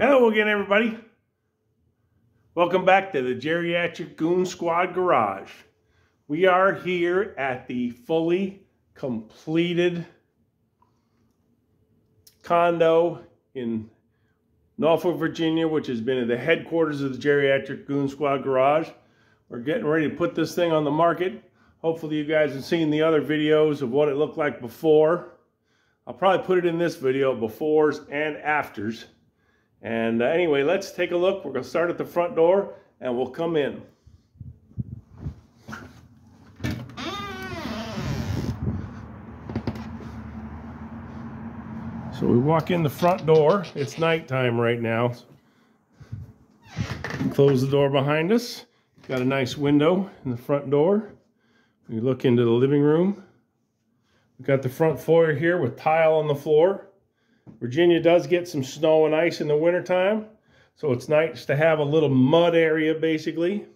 Hello again, everybody. Welcome back to the Geriatric Goon Squad Garage. We are here at the fully completed condo in Norfolk, Virginia, which has been at the headquarters of the Geriatric Goon Squad Garage. We're getting ready to put this thing on the market. Hopefully you guys have seen the other videos of what it looked like before. I'll probably put it in this video, befores and afters. And uh, anyway, let's take a look. We're going to start at the front door and we'll come in. So we walk in the front door. It's nighttime right now. Close the door behind us. Got a nice window in the front door. We look into the living room. We've got the front foyer here with tile on the floor. Virginia does get some snow and ice in the wintertime, so it's nice to have a little mud area basically.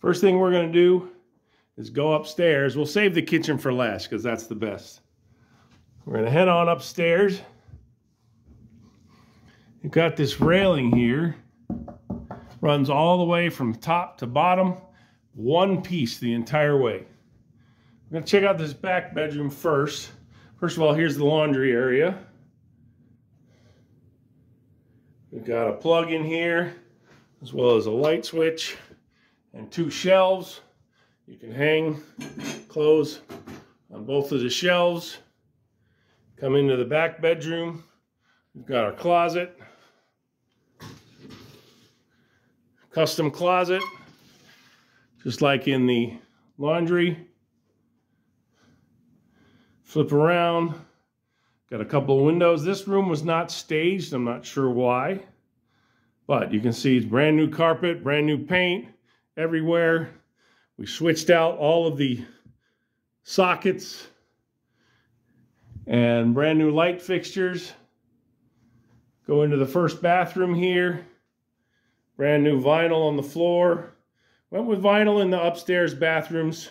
First thing we're going to do is go upstairs. We'll save the kitchen for last because that's the best. We're going to head on upstairs. You've got this railing here. Runs all the way from top to bottom. One piece the entire way. We're going to check out this back bedroom first. First of all, here's the laundry area. We've got a plug in here, as well as a light switch and two shelves. You can hang clothes on both of the shelves. Come into the back bedroom. We've got our closet. Custom closet, just like in the laundry. Flip around. Got a couple of windows. This room was not staged. I'm not sure why. But you can see it's brand new carpet, brand new paint everywhere. We switched out all of the sockets and brand new light fixtures. Go into the first bathroom here. Brand new vinyl on the floor. Went with vinyl in the upstairs bathrooms.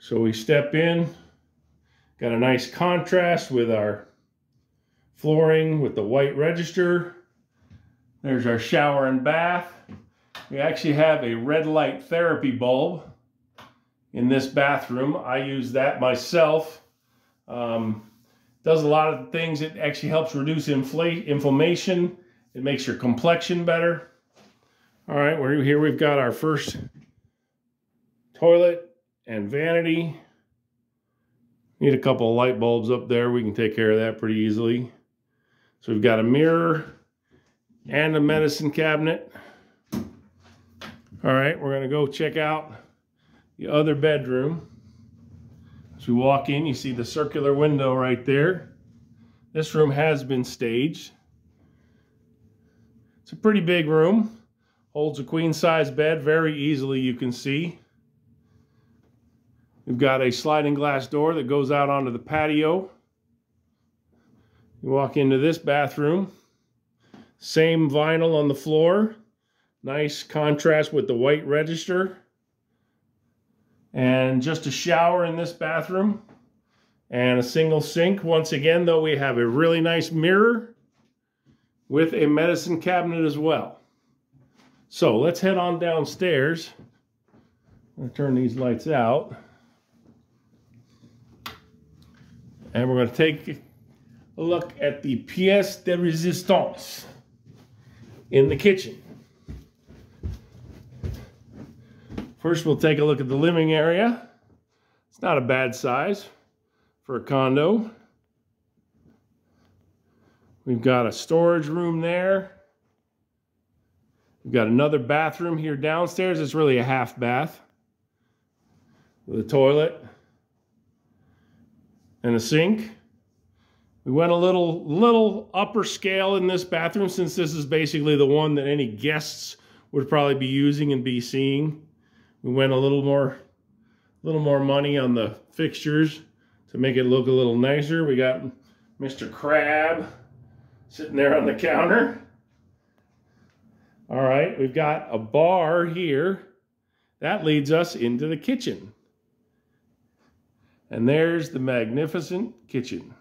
So we step in, got a nice contrast with our flooring with the white register. There's our shower and bath. We actually have a red light therapy bulb in this bathroom. I use that myself. Um, does a lot of things. It actually helps reduce inflammation. It makes your complexion better. All right, we're here. We've got our first toilet and vanity. Need a couple of light bulbs up there. We can take care of that pretty easily. So we've got a mirror and a medicine cabinet. All right, we're gonna go check out the other bedroom. As we walk in, you see the circular window right there. This room has been staged. It's a pretty big room. Holds a queen size bed very easily, you can see. We've got a sliding glass door that goes out onto the patio. You walk into this bathroom. Same vinyl on the floor. Nice contrast with the white register. And just a shower in this bathroom. And a single sink. Once again, though, we have a really nice mirror with a medicine cabinet as well. So let's head on downstairs. To turn these lights out. And we're going to take a look at the pièce de résistance in the kitchen. First, we'll take a look at the living area. It's not a bad size for a condo. We've got a storage room there. We've got another bathroom here downstairs. It's really a half bath with a toilet and a sink. We went a little, little upper scale in this bathroom since this is basically the one that any guests would probably be using and be seeing. We went a little more, a little more money on the fixtures to make it look a little nicer. We got Mr. Crab sitting there on the counter. All right, we've got a bar here. That leads us into the kitchen. And there's the magnificent kitchen.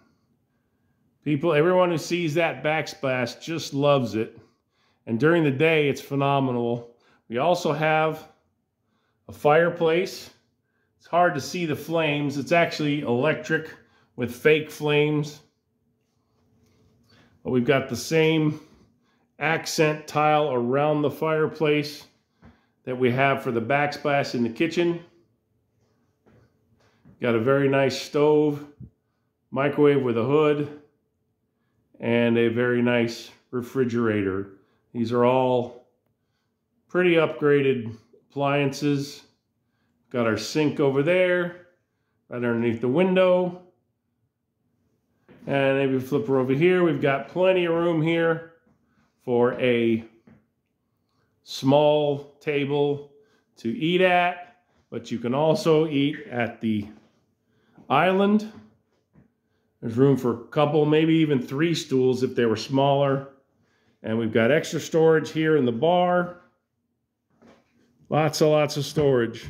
People, everyone who sees that backsplash just loves it. And during the day, it's phenomenal. We also have a fireplace. It's hard to see the flames. It's actually electric with fake flames. But we've got the same accent tile around the fireplace that we have for the backsplash in the kitchen. Got a very nice stove, microwave with a hood, and a very nice refrigerator. These are all pretty upgraded appliances. Got our sink over there, right underneath the window. And maybe flip her over here. We've got plenty of room here for a small table to eat at, but you can also eat at the island. There's room for a couple, maybe even three stools if they were smaller. And we've got extra storage here in the bar. Lots and lots of storage.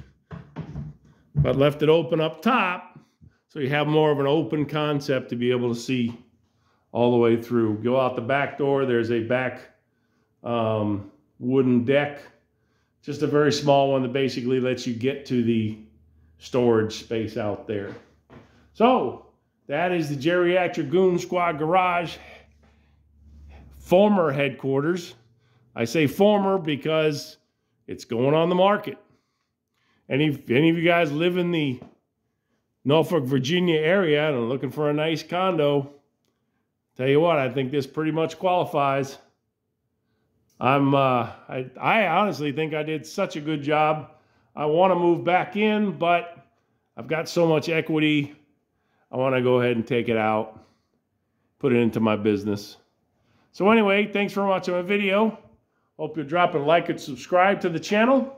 But left it open up top so you have more of an open concept to be able to see all the way through. Go out the back door, there's a back um, wooden deck. Just a very small one that basically lets you get to the storage space out there. So that is the Geriatric Goon Squad Garage former headquarters. I say former because it's going on the market. Any, any of you guys live in the Norfolk, Virginia area and are looking for a nice condo, tell you what, I think this pretty much qualifies. I'm, uh, I, I honestly think I did such a good job. I want to move back in, but I've got so much equity I want to go ahead and take it out, put it into my business. So anyway, thanks for watching my video. Hope you drop a like and subscribe to the channel.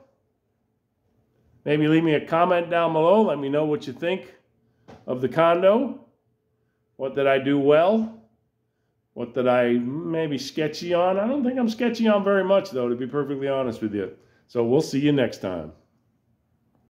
Maybe leave me a comment down below. Let me know what you think of the condo. What did I do well? What did I maybe sketchy on? I don't think I'm sketchy on very much, though, to be perfectly honest with you. So we'll see you next time.